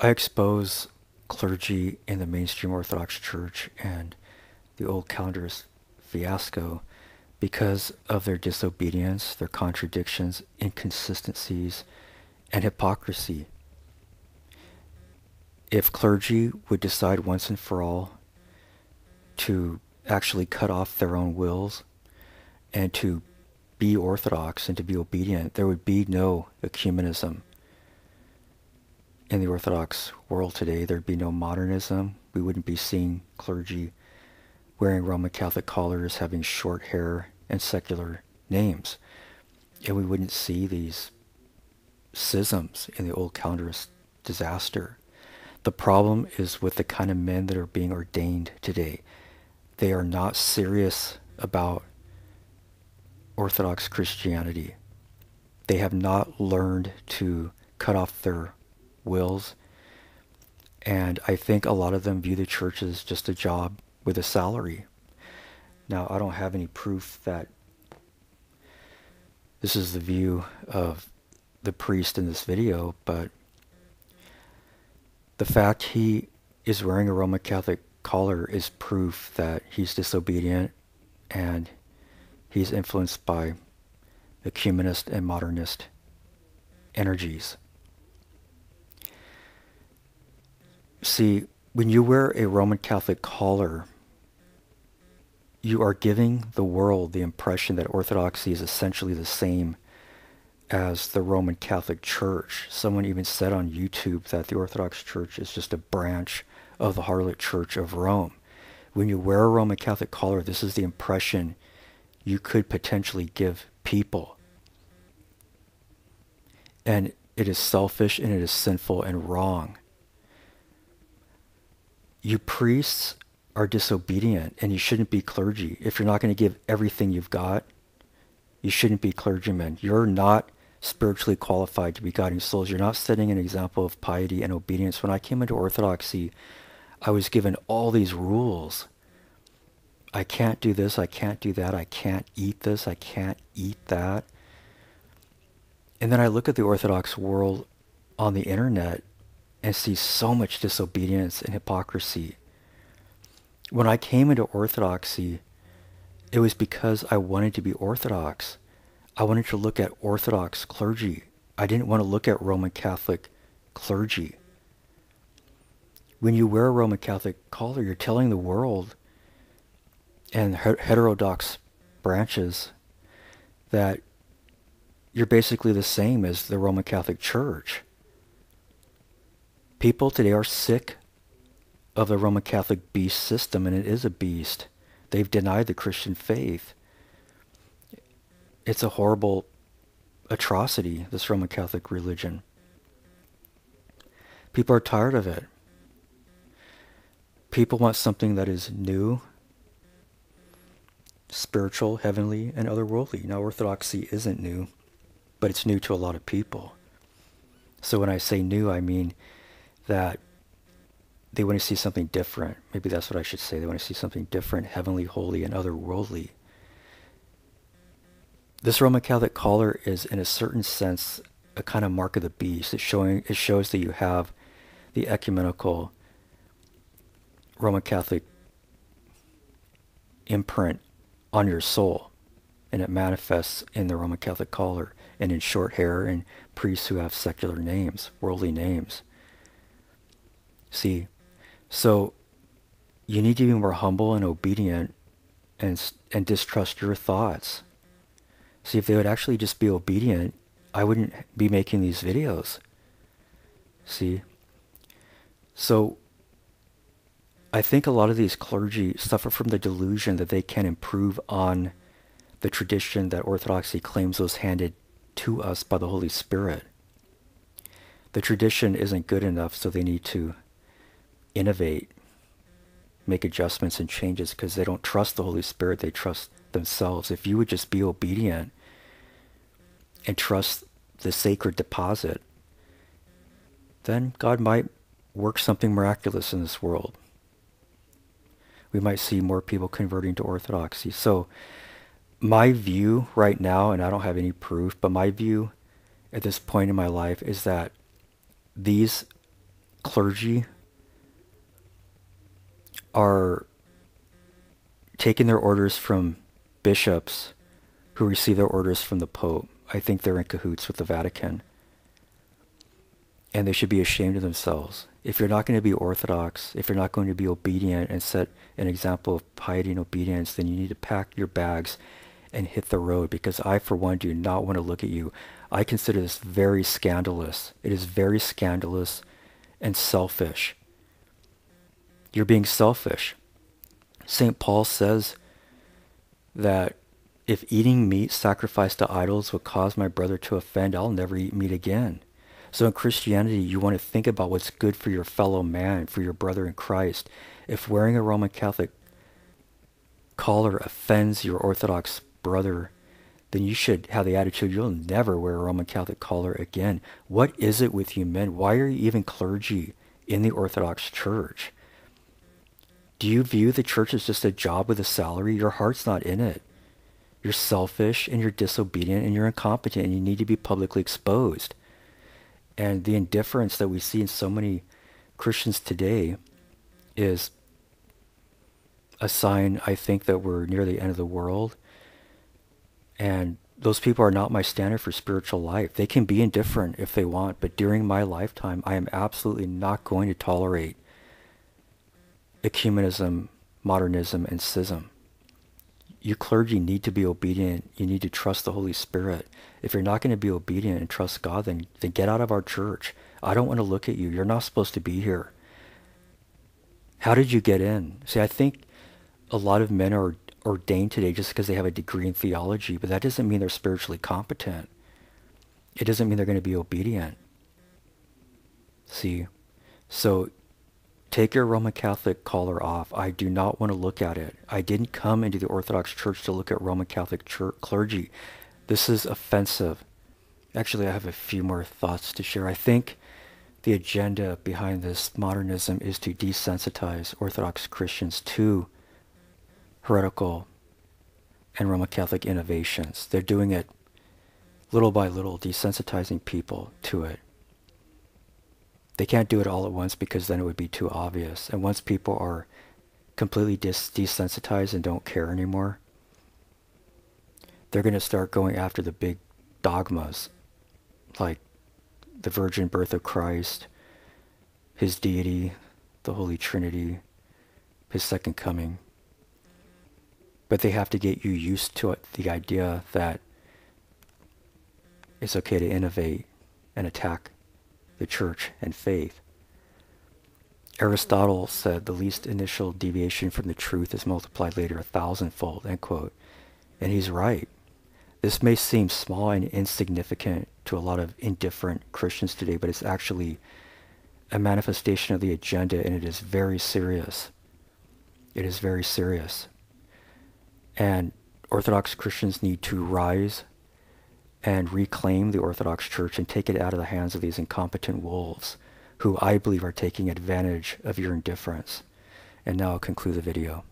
I expose clergy in the mainstream Orthodox Church and the old calendarist fiasco because of their disobedience, their contradictions, inconsistencies, and hypocrisy. If clergy would decide once and for all to actually cut off their own wills and to be orthodox and to be obedient, there would be no ecumenism in the Orthodox world today. There'd be no modernism. We wouldn't be seeing clergy wearing Roman Catholic collars, having short hair, and secular names. And we wouldn't see these schisms in the old calendarist disaster. The problem is with the kind of men that are being ordained today. They are not serious about Orthodox Christianity. They have not learned to cut off their wills. And I think a lot of them view the church as just a job with a salary. Now, I don't have any proof that this is the view of the priest in this video, but the fact he is wearing a Roman Catholic collar is proof that he's disobedient and he's influenced by the ecumenist and modernist energies. See, when you wear a Roman Catholic collar, you are giving the world the impression that Orthodoxy is essentially the same as the Roman Catholic Church. Someone even said on YouTube that the Orthodox Church is just a branch of the harlot Church of Rome. When you wear a Roman Catholic collar, this is the impression you could potentially give people. And it is selfish and it is sinful and wrong. You priests are disobedient and you shouldn't be clergy. If you're not going to give everything you've got, you shouldn't be clergymen. You're not spiritually qualified to be guiding souls. You're not setting an example of piety and obedience. When I came into Orthodoxy, I was given all these rules I can't do this, I can't do that, I can't eat this, I can't eat that. And then I look at the Orthodox world on the internet and see so much disobedience and hypocrisy. When I came into Orthodoxy, it was because I wanted to be Orthodox. I wanted to look at Orthodox clergy. I didn't want to look at Roman Catholic clergy. When you wear a Roman Catholic collar, you're telling the world and heterodox branches that you're basically the same as the Roman Catholic Church. People today are sick of the Roman Catholic beast system, and it is a beast. They've denied the Christian faith. It's a horrible atrocity, this Roman Catholic religion. People are tired of it. People want something that is new spiritual, heavenly, and otherworldly. Now, orthodoxy isn't new, but it's new to a lot of people. So when I say new, I mean that they want to see something different. Maybe that's what I should say. They want to see something different, heavenly, holy, and otherworldly. This Roman Catholic collar is, in a certain sense, a kind of mark of the beast. It's showing it shows that you have the ecumenical Roman Catholic imprint on your soul. And it manifests in the Roman Catholic collar and in short hair and priests who have secular names, worldly names. See, so you need to be more humble and obedient and, and distrust your thoughts. See, if they would actually just be obedient, I wouldn't be making these videos. See? So I think a lot of these clergy suffer from the delusion that they can improve on the tradition that Orthodoxy claims was handed to us by the Holy Spirit. The tradition isn't good enough, so they need to innovate, make adjustments and changes because they don't trust the Holy Spirit, they trust themselves. If you would just be obedient and trust the sacred deposit, then God might work something miraculous in this world we might see more people converting to Orthodoxy. So my view right now, and I don't have any proof, but my view at this point in my life is that these clergy are taking their orders from bishops who receive their orders from the Pope. I think they're in cahoots with the Vatican. And they should be ashamed of themselves. If you're not going to be orthodox, if you're not going to be obedient and set an example of piety and obedience, then you need to pack your bags and hit the road because I, for one, do not want to look at you. I consider this very scandalous. It is very scandalous and selfish. You're being selfish. St. Paul says that if eating meat sacrificed to idols would cause my brother to offend, I'll never eat meat again. So in Christianity, you want to think about what's good for your fellow man, for your brother in Christ. If wearing a Roman Catholic collar offends your Orthodox brother, then you should have the attitude you'll never wear a Roman Catholic collar again. What is it with you men? Why are you even clergy in the Orthodox Church? Do you view the church as just a job with a salary? Your heart's not in it. You're selfish and you're disobedient and you're incompetent and you need to be publicly exposed. And the indifference that we see in so many Christians today is a sign, I think, that we're near the end of the world. And those people are not my standard for spiritual life. They can be indifferent if they want, but during my lifetime, I am absolutely not going to tolerate ecumenism, modernism, and schism. You clergy need to be obedient. You need to trust the Holy Spirit. If you're not going to be obedient and trust God, then, then get out of our church. I don't want to look at you. You're not supposed to be here. How did you get in? See, I think a lot of men are ordained today just because they have a degree in theology, but that doesn't mean they're spiritually competent. It doesn't mean they're going to be obedient. See? So take your Roman Catholic collar off. I do not want to look at it. I didn't come into the Orthodox Church to look at Roman Catholic church, clergy. This is offensive. Actually, I have a few more thoughts to share. I think the agenda behind this modernism is to desensitize Orthodox Christians to heretical and Roman Catholic innovations. They're doing it little by little, desensitizing people to it. They can't do it all at once because then it would be too obvious. And once people are completely dis- desensitized and don't care anymore, they're going to start going after the big dogmas like the virgin birth of Christ, his deity, the Holy Trinity, his second coming. But they have to get you used to it, the idea that it's okay to innovate and attack the church and faith. Aristotle said the least initial deviation from the truth is multiplied later a thousandfold, end quote. And he's right. This may seem small and insignificant to a lot of indifferent Christians today, but it's actually a manifestation of the agenda and it is very serious. It is very serious. And Orthodox Christians need to rise and reclaim the Orthodox Church and take it out of the hands of these incompetent wolves who I believe are taking advantage of your indifference. And now I'll conclude the video.